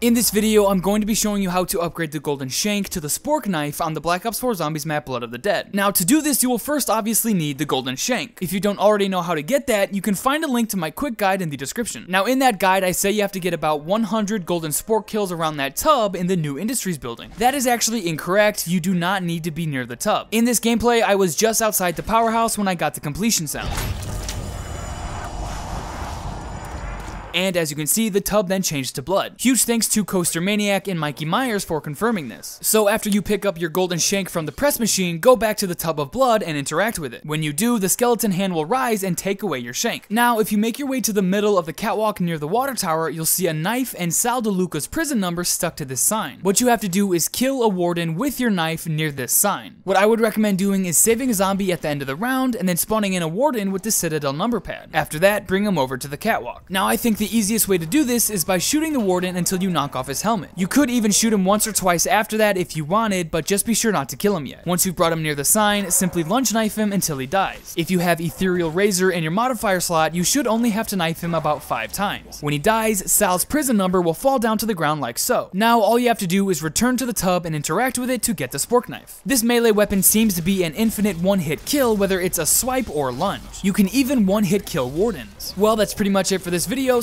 In this video, I'm going to be showing you how to upgrade the Golden Shank to the Spork Knife on the Black Ops 4 Zombies map Blood of the Dead. Now, to do this, you will first obviously need the Golden Shank. If you don't already know how to get that, you can find a link to my quick guide in the description. Now, in that guide, I say you have to get about 100 Golden Spork kills around that tub in the new Industries building. That is actually incorrect, you do not need to be near the tub. In this gameplay, I was just outside the powerhouse when I got the completion sound. And as you can see, the tub then changed to blood. Huge thanks to Coaster Maniac and Mikey Myers for confirming this. So after you pick up your golden shank from the press machine, go back to the tub of blood and interact with it. When you do, the skeleton hand will rise and take away your shank. Now, if you make your way to the middle of the catwalk near the water tower, you'll see a knife and Sal DeLuca's prison number stuck to this sign. What you have to do is kill a warden with your knife near this sign. What I would recommend doing is saving a zombie at the end of the round and then spawning in a warden with the Citadel number pad. After that, bring him over to the catwalk. Now, I think the easiest way to do this is by shooting the warden until you knock off his helmet. You could even shoot him once or twice after that if you wanted, but just be sure not to kill him yet. Once you've brought him near the sign, simply lunge knife him until he dies. If you have Ethereal Razor in your modifier slot, you should only have to knife him about 5 times. When he dies, Sal's prison number will fall down to the ground like so. Now all you have to do is return to the tub and interact with it to get the spork knife. This melee weapon seems to be an infinite one-hit kill whether it's a swipe or lunge. You can even one-hit kill wardens. Well, that's pretty much it for this video,